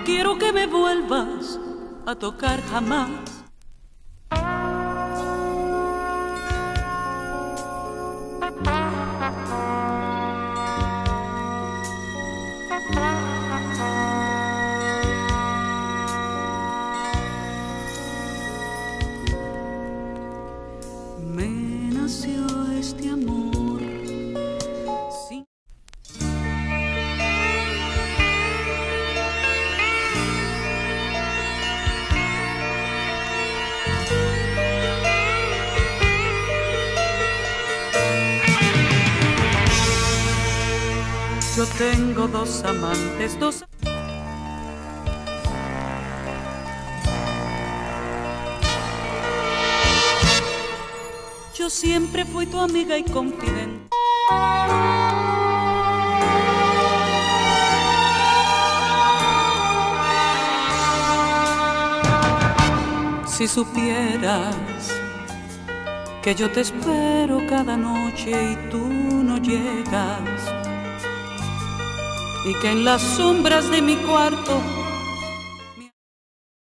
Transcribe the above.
quiero que me vuelvas a tocar jamás. Me nació este amor. Yo tengo dos amantes, dos Yo siempre fui tu amiga y confidente. Si supieras que yo te espero cada noche y tú no llegas, y que en las sombras de mi cuarto